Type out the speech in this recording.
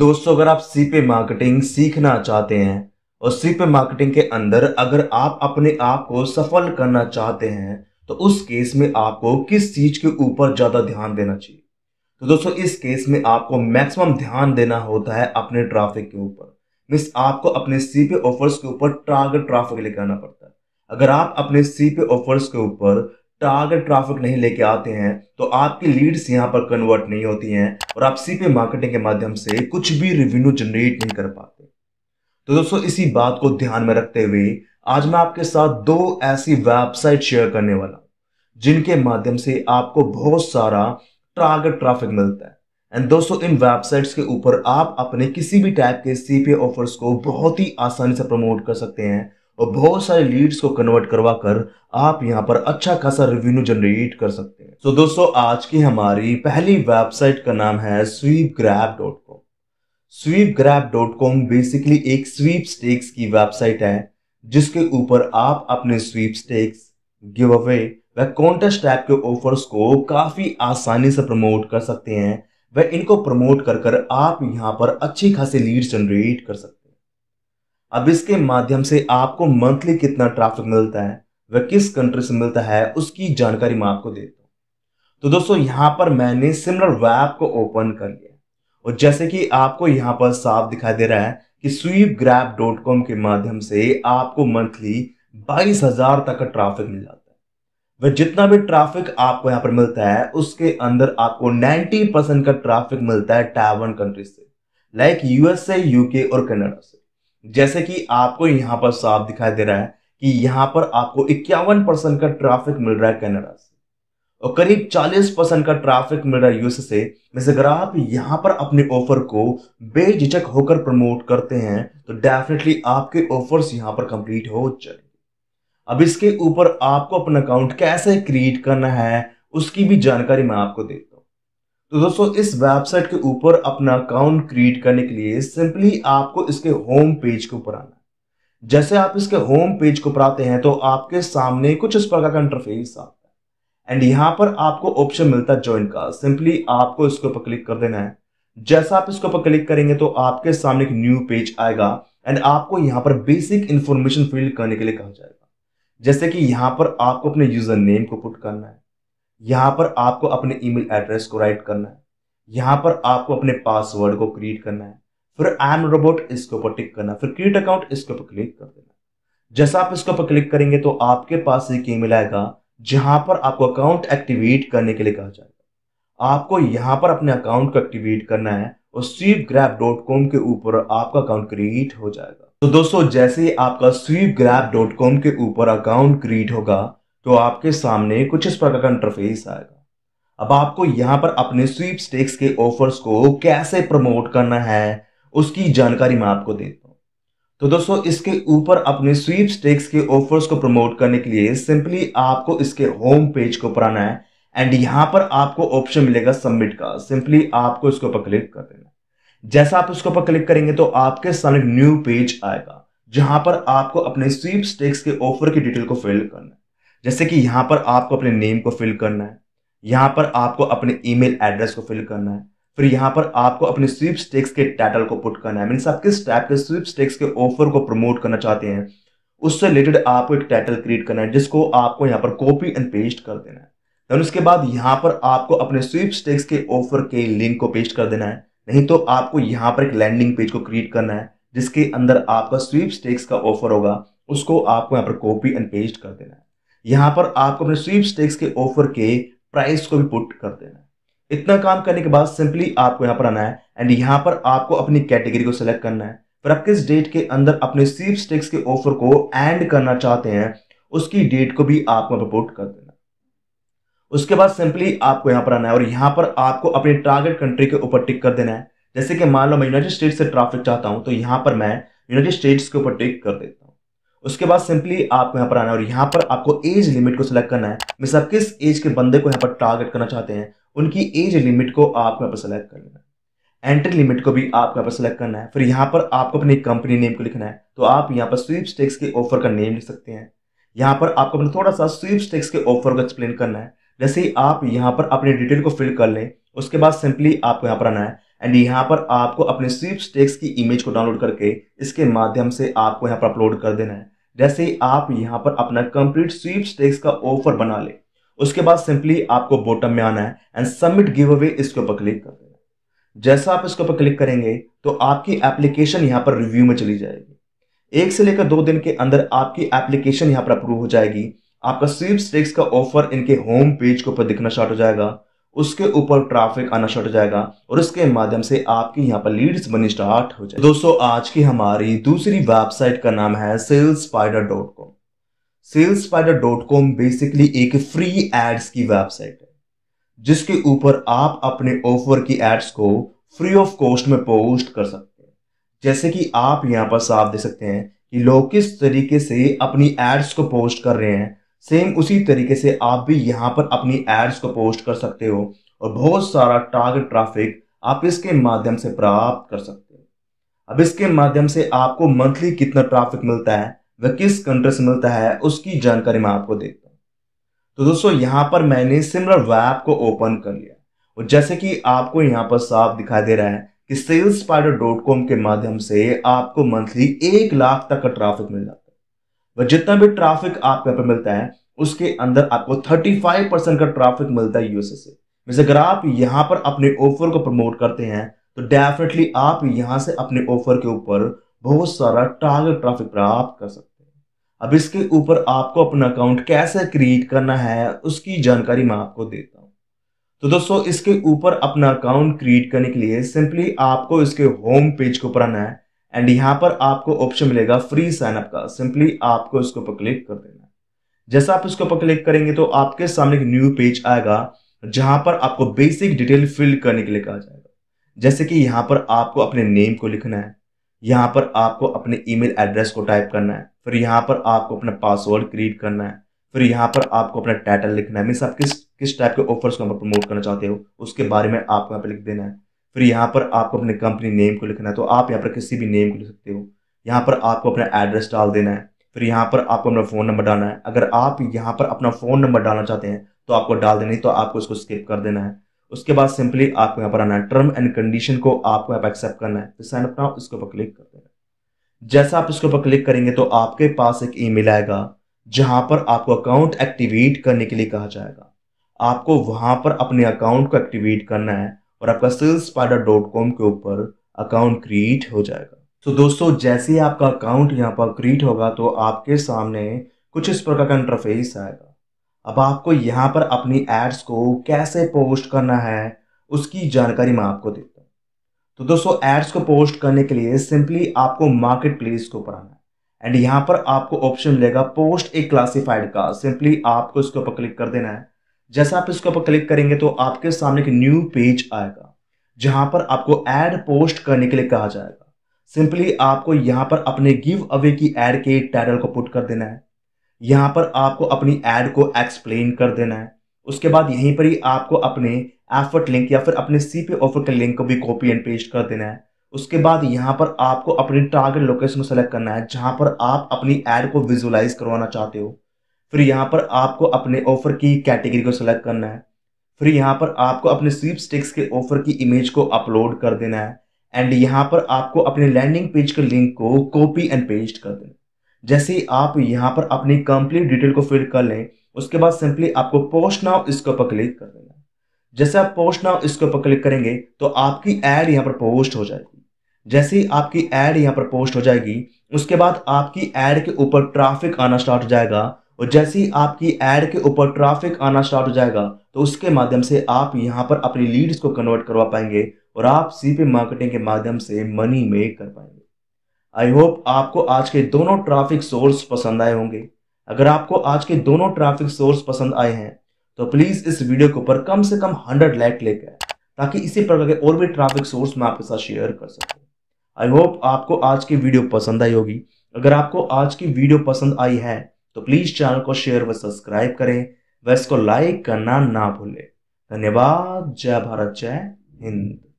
दोस्तों, अगर आप सी पे मार्केटिंग सीखना चाहते हैं और सी पे मार्केटिंग के अंदर अगर आप अपने आप को सफल करना चाहते हैं तो उस केस में आपको किस चीज़ के ऊपर ज़्यादा ध्यान देना चाहिए? तो दोस्तों, इस केस में आपको मैक्सिमम ध्यान देना होता है अपने ट्रैफ़िक के ऊपर। मीन्स आपको अपने सी पे ऑफर्स के ऊपर टारगेट ट्रैफ़िक लेकर आना पड़ता है। अगर आप अपने सी पे ऑफर्स के ऊपर टारगेट ट्रैफ़िक नहीं लेके आते हैं तो आपकी लीड्स यहाँ पर कन्वर्ट नहीं होती हैं और आप सी पे मार्केटिंग के माध्यम से कुछ भी रिवेन्यू जनरेट नहीं कर पाते। तो दोस्तों, इसी बात को ध्यान में रखते हुए आज मैं आपके साथ दो ऐसी वेबसाइट शेयर करने वाला जिनके माध्यम से आपको बहुत सारा टारगेट ट्रैफ़िक मिलता है। एंड दोस्तों, इन वेबसाइट्स के ऊपर आप अपने किसी भी टाइप के सीपीए ऑफर्स को बहुत ही आसानी से प्रमोट कर सकते हैं। और बहुत सारे लीड्स को कन्वर्ट करवा कर आप यहाँ पर अच्छा खासा रिवेन्यू जनरेट कर सकते हैं। तो so, दोस्तों आज की हमारी पहली वेबसाइट का नाम है sweep grab dot com sweep grab dot com basically एक स्वीप स्टेक्स की वेबसाइट है जिसके ऊपर आप अपने स्वीप स्टेक्स गिव अवे व कॉन्टेस्ट टाइप के ऑफर्स को काफ़ी आसानी से प्रमोट कर सकते हैं। व इनको प्रमोट कर कर आप यहाँ पर अच्छी खासी लीड जनरेट कर सकते हैं। अब इसके माध्यम से आपको मंथली कितना ट्रैफ़िक मिलता है वह किस कंट्री से मिलता है, उसकी जानकारी मैं आपको देता हूँ। तो दोस्तों, यहाँ पर मैंने सिमिलर वेब को ओपन कर लिया और जैसे कि आपको यहाँ पर साफ़ दिखाई दे रहा है कि स्वीप ग्रैप डॉट कॉम के माध्यम से आपको मंथली बाईस हज़ार तक का ट्रैफ़िक मिल जाता है। वह जितना भी ट्रैफ़िक आपको यहाँ पर मिलता है, उसके अंदर आपको 90 परसेंट का ट्रैफ़िक मिलता है टैवन कंट्री से लाइक यूएसए यूके और कनाडा से। जैसे कि आपको यहाँ पर साफ़ दिखाई दे रहा है कि यहाँ पर आपको इक्यावन परसेंट का ट्रैफ़िक मिल रहा है कनाडा से। और करीब 40 परसेंट का ट्रैफ़िक मिल रहा है यूएस से। वैसे अगर आप यहाँ पर अपने ऑफ़र को बेझिझक होकर प्रमोट करते हैं तो डेफिनेटली आपके ऑफर्स यहाँ पर कंप्लीट हो जाएँगे। अब इसके ऊपर आपको अपना अकाउंट कैसे क्रिएट करना है, उसकी भी जानकारी मैं आपको देता तो दोस्तों, इस वेबसाइट के ऊपर अपना अकाउंट क्रिएट करने के लिए सिंपली आपको इसके होम पेज के ऊपर आना जैसे आप इसके होम पेज को ऊपर आते हैं तो आपके सामने कुछ इस प्रकार का इंटरफेस आता है। एंड यहाँ पर आपको ऑप्शन मिलता है ज्वाइन का। सिंपली आपको इसके ऊपर क्लिक कर देना है। जैसा आप इसके ऊपर क्लिक करेंगे तो आपके सामने एक न्यू पेज आएगा। एंड आपको यहाँ पर बेसिक इंफॉर्मेशन फिल करने के लिए कहा जाएगा। जैसे कि यहाँ पर आपको अपने यूज़र नेम को पुट करना है। यहाँ पर आपको अपने ईमेल एड्रेस को राइट करना है। यहाँ पर आपको अपने पासवर्ड को क्रिएट करना है। फिर एम रोबोट इसके ऊपर टिक करना फिर क्रिएट अकाउंट इसके ऊपर क्लिक कर देना जैसा आप इसके ऊपर क्लिक करेंगे तो आपके पास एक ईमेल आएगा, जहाँ पर आपको अकाउंट एक्टिवेट करने के लिए कहा जाएगा। आपको यहाँ पर अपने अकाउंट को एक्टिवेट करना है और स्वीप ग्रैप डॉट कॉम के ऊपर आपका अकाउंट क्रिएट हो जाएगा। तो दोस्तों, जैसे ही आपका स्वीप ग्रैप डॉट कॉम के ऊपर अकाउंट क्रिएट होगा तो आपके सामने कुछ इस प्रकार का इंटरफेस आएगा। अब आपको यहाँ पर अपने स्वीप स्टेक्स के ऑफर्स को कैसे प्रमोट करना है, उसकी जानकारी मैं आपको देता हूँ। तो दोस्तों, इसके ऊपर अपने स्वीप स्टेक्स के ऑफर्स को प्रमोट करने के लिए सिंपली आपको इसके होम पेज को ऊपर आना है एंड यहाँ पर आपको ऑप्शन मिलेगा सबमिट का। सिंपली आपको इसके ऊपर क्लिक कर देना जैसा आप इसके ऊपर क्लिक करेंगे तो आपके सामने न्यू पेज आएगा, जहाँ पर आपको अपने स्वीप स्टेक्स के ऑफ़र की डिटेल को फिल करना है। जैसे कि यहाँ पर आपको अपने नेम को फिल करना है, यहाँ पर आपको अपने ईमेल एड्रेस को फिल करना है, फिर यहाँ पर आपको अपने स्वीप स्टेक्स के टाइटल को पुट करना है। मीन आप किस टाइप के स्वीप स्टेक्स के ऑफ़र को प्रमोट करना चाहते हैं, उससे रिलेटेड आपको एक टाइटल क्रिएट करना है, जिसको आपको यहाँ पर कॉपी एंड पेस्ट कर देना है। देन उसके बाद यहाँ पर आपको अपने स्वीप स्टेक्स के ऑफ़र के लिंक को पेस्ट कर देना है। नहीं तो आपको यहाँ पर एक लैंडिंग पेज को क्रिएट करना है, जिसके अंदर आपका स्वीप स्टेक्स का ऑफ़र होगा, उसको आपको यहाँ पर कॉपी एंड पेस्ट कर देना है। यहाँ पर आपको अपने स्वीप स्टेक्स के ऑफ़र के प्राइस को भी पुट कर देना है। इतना काम करने के बाद सिंपली आपको यहाँ पर आना है एंड यहाँ पर आपको अपनी कैटेगरी को सिलेक्ट करना है। फिर आप किस डेट के अंदर अपने स्वीप स्टेक्स के ऑफ़र को एंड करना चाहते हैं, उसकी डेट को भी आपको पुट कर देना उसके बाद सिंपली आपको यहाँ पर आना है और यहाँ पर आपको अपने टारगेट कंट्री के ऊपर टिक कर देना है। जैसे कि मान लो मैं यूनाइटेड स्टेट्स से ट्रैफ़िक चाहता हूँ तो यहाँ पर मैं यूनाइटेड स्टेट्स के ऊपर टिक कर देता हूँ। उसके बाद सिंपली आपको यहाँ पर आना है और यहाँ पर आपको एज लिमिट को सिलेक्ट करना है मिस आप किस एज के बंदे को यहाँ पर टारगेट करना चाहते हैं उनकी एज लिमिट को आपको यहाँ पर सिलेक्ट करना है एंट्री लिमिट को भी आपको यहाँ पर सिलेक्ट करना है फिर यहाँ पर आपको अपनी कंपनी नेम को लिखना है तो आप यहाँ पर स्वीप स्टेक्स के ऑफ़र का नेम लिख सकते हैं यहाँ पर आपको अपना थोड़ा सा स्वीप स्टेक्स के ऑफ़र को एक्सप्लेन करना है जैसे ही आप यहाँ पर अपनी डिटेल को फिल कर लें उसके बाद सिंपली आपको यहाँ पर आना है एंड यहाँ पर आपको अपने स्वीप स्टेक्स की इमेज को डाउनलोड करके इसके माध्यम से आपको यहाँ पर अपलोड कर देना है। जैसे ही आप यहाँ पर अपना कंप्लीट स्वीप स्टेक्स का ऑफ़र बना ले, उसके बाद सिंपली आपको बॉटम में आना है एंड सबमिट गिव अवे इसके ऊपर क्लिक कर देना जैसा आप इसके ऊपर क्लिक करेंगे तो आपकी एप्लीकेशन यहाँ पर रिव्यू में चली जाएगी। एक से लेकर दो दिन के अंदर आपकी एप्लीकेशन यहाँ पर अप्रूव हो जाएगी। आपका स्वीप स्टेक्स का ऑफ़र इनके होम पेज के ऊपर दिखना स्टार्ट हो जाएगा। उसके ऊपर ट्रैफ़िक आना स्टार्ट हो जाएगा और इसके माध्यम से आपकी यहाँ पर लीड्स बनी स्टार्ट हो जाए दोस्तों, आज की हमारी दूसरी वेबसाइट का नाम है sales spider dot com sales spider dot com basically एक फ्री एड्स की वेबसाइट है, जिसके ऊपर आप अपने ऑफ़र की एड्स को फ्री ऑफ़ कॉस्ट में पोस्ट कर सकते हैं। जैसे कि आप यहाँ पर साफ़ दे सकते हैं कि लोग किस तरीके से अपनी एड्स को पोस्ट कर रहे हैं सेम उसी तरीके से आप भी यहाँ पर अपनी एड्स को पोस्ट कर सकते हो और बहुत सारा टारगेट ट्रैफ़िक आप इसके माध्यम से प्राप्त कर सकते हो। अब इसके माध्यम से आपको मंथली कितना ट्रैफ़िक मिलता है, वह किस कंट्री से मिलता है, उसकी जानकारी मैं आपको देता हूँ। तो दोस्तों, यहाँ पर मैंने सिमिलर वेब को ओपन कर लिया। और जैसे कि आपको यहाँ पर साफ़ दिखाई दे रहा है कि सेल्स के माध्यम से आपको मंथली एक लाख तक का ट्रैफ़िक मिल जाता है। वह जितना भी ट्रैफ़िक आपको यहाँ पे मिलता है, उसके अंदर आपको 35 परसेंट का ट्रैफ़िक मिलता है यूएसए से। वैसे अगर आप यहाँ पर अपने ऑफ़र को प्रमोट करते हैं तो डेफिनेटली आप यहाँ से अपने ऑफ़र के ऊपर बहुत सारा टारगेट ट्रैफ़िक प्राप्त कर सकते हैं। अब इसके ऊपर आपको अपना अकाउंट कैसे क्रिएट करना है, उसकी जानकारी मैं आपको देता हूँ। तो दोस्तों, इसके ऊपर अपना अकाउंट क्रिएट करने के लिए सिंपली आपको इसके होम पेज के ऊपर आना है। एंड यहाँ पर आपको ऑप्शन मिलेगा फ्री साइन अप का। सिंपली आपको इसके ऊपर क्लिक कर देना है। जैसा आप इसके ऊपर क्लिक करेंगे तो आपके सामने एक न्यू पेज आएगा, जहाँ पर आपको बेसिक डिटेल फिल करने के लिए कहा जाएगा। जैसे कि यहाँ पर आपको अपने नेम को लिखना है। यहाँ पर आपको अपने ईमेल एड्रेस को टाइप करना है। फिर यहाँ पर आपको अपना पासवर्ड क्रिएट करना है। फिर यहाँ पर आपको अपना टाइटल लिखना है। मीन्स आप किस किस टाइप के ऑफर्स को प्रमोट करना चाहते हो, उसके बारे में आपको यहाँ पर लिख देना है। फिर यहाँ पर आपको अपने कंपनी नेम को लिखना है तो आप यहाँ पर किसी भी नेम को लिख सकते हो। यहाँ पर आपको अपना एड्रेस डाल देना है, फिर यहाँ पर आपको अपना फ़ोन नंबर डालना है। अगर आप यहाँ पर अपना फ़ोन नंबर डालना चाहते हैं तो आपको डाल देना तो आपको इसको स्किप कर देना है। उसके बाद सिंपली आपको यहाँ पर आना है। टर्म एंड कंडीशन को आपको यहाँ पर एक्सेप्ट करना है। फिर साइन अप नाउ इसके ऊपर क्लिक कर देना जैसा आप इसके ऊपर क्लिक करेंगे तो आपके पास एक ईमेल आएगा, जहाँ पर आपको अकाउंट एक्टिवेट करने के लिए कहा जाएगा। आपको वहाँ पर अपने अकाउंट को एक्टिवेट करना है। और आपका सेल्स स्पाइडर डॉट कॉम के ऊपर अकाउंट क्रिएट हो जाएगा। तो दोस्तों, जैसे ही आपका अकाउंट यहाँ पर क्रिएट होगा तो आपके सामने कुछ इस प्रकार का इंटरफेस आएगा। अब आपको यहाँ पर अपनी एड्स को कैसे पोस्ट करना है, उसकी जानकारी मैं आपको देता हूँ। तो दोस्तों एड्स को पोस्ट करने के लिए सिंपली आपको मार्केट प्लेस के ऊपर आना है। एंड यहाँ पर आपको ऑप्शन मिलेगा पोस्ट ए क्लासिफाइड का सिंपली आपको इसके ऊपर क्लिक कर देना है। जैसा आप इसके ऊपर क्लिक करेंगे तो आपके सामने एक न्यू पेज आएगा, जहाँ पर आपको एड पोस्ट करने के लिए कहा जाएगा। सिंपली आपको यहाँ पर अपने गिव अवे की एड के टाइटल को पुट कर देना है। यहाँ पर आपको अपनी एड को एक्सप्लेन कर देना है। उसके बाद यहीं पर ही आपको अपने एफर्ट लिंक या फिर अपने सीपी ऑफ़र के लिंक को भी कॉपी एंड पेस्ट कर देना है। उसके बाद यहाँ पर आपको अपनी टारगेट लोकेशन को सेलेक्ट करना है, जहाँ पर आप अपनी एड को विजुअलाइज करवाना चाहते हो। फिर यहाँ पर आपको अपने ऑफ़र की कैटेगरी को सिलेक्ट करना है। फिर यहाँ पर आपको अपने स्वीप स्टिक्स के ऑफ़र की इमेज को अपलोड कर देना है। एंड यहाँ पर आपको अपने लैंडिंग पेज के लिंक को कॉपी एंड पेस्ट कर देना जैसे ही आप यहाँ पर अपनी कंप्लीट डिटेल को फिल कर लें, उसके बाद सिंपली आपको पोस्ट नाउ इसके ऊपर क्लिक कर देना जैसे आप पोस्ट नाउ इसके ऊपर क्लिक करेंगे तो आपकी एड यहाँ पर पोस्ट हो जाएगी। जैसे ही आपकी एड यहाँ पर पोस्ट हो जाएगी, उसके बाद आपकी एड के ऊपर ट्रैफ़िक आना स्टार्ट हो जाएगा। और जैसे ही आपकी एड के ऊपर ट्रैफ़िक आना स्टार्ट हो जाएगा तो उसके माध्यम से आप यहाँ पर अपनी लीड्स को कन्वर्ट करवा पाएँगे और आप सीपी मार्केटिंग के माध्यम से मनी मेक कर पाएँगे। आई होप आपको आज के दोनों ट्रैफ़िक सोर्स पसंद आए होंगे। अगर आपको आज के दोनों ट्रैफ़िक सोर्स पसंद आए हैं तो प्लीज़ इस वीडियो के ऊपर कम से कम हंड्रेड लाइक लेकर ताकि इसी प्रकार के और भी ट्रैफ़िक सोर्स मैं आपके साथ शेयर कर सकूँ। आई होप आपको आज की वीडियो पसंद आई होगी। अगर आपको आज की वीडियो पसंद आई है तो प्लीज़ चैनल को शेयर व सब्सक्राइब करें। व इसको लाइक करना ना भूलें। धन्यवाद। जय भारत, जय हिंद।